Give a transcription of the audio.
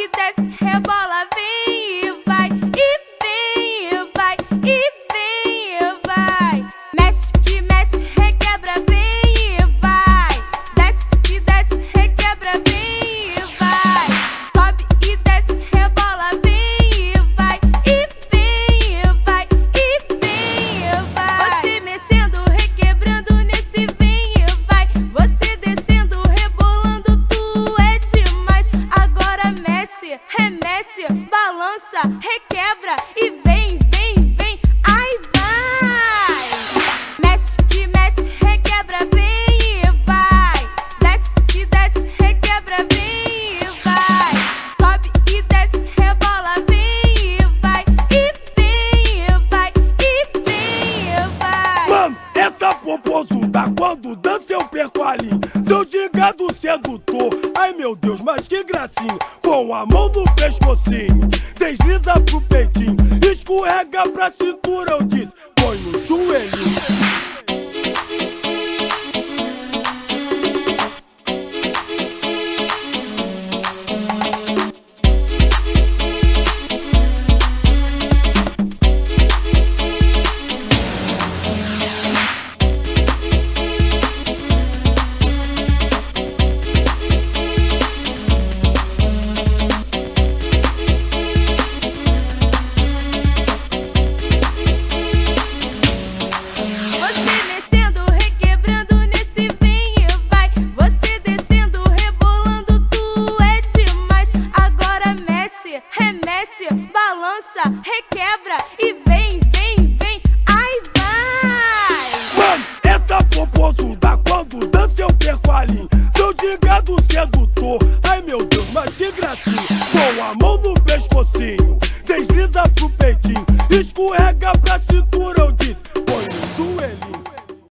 you that's requebra e popozuda, quando dança eu perco a linha. Seu gigado sedutor, ai meu Deus, mas que gracinha. Com a mão no pescocinho, desliza pro peitinho, escorrega pra cintura, eu disse, põe no joelho. requebra e vem, vem, vem, ai vai! Mano, essa é popozuda quando dança eu perco ali. linha. Seu de gado sedutor, ai meu Deus, mas que gracinha. Com a mão no pescocinho, desliza pro peitinho, escorrega pra cima.